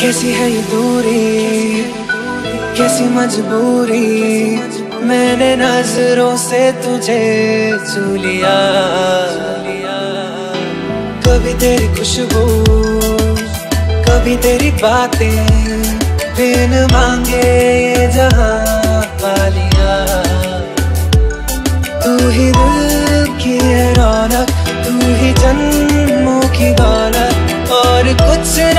कैसी है ये दूरी? कैसी मजबूरी? मैंने नज़रों से तुझे छू लिया। कभी तेरी खुशबू, कभी तेरी बातें बिन मांगे ये जहाँ पा लिया। तू ही दिल की रौनक, तू ही जन्मों की दौलत और कुछ ना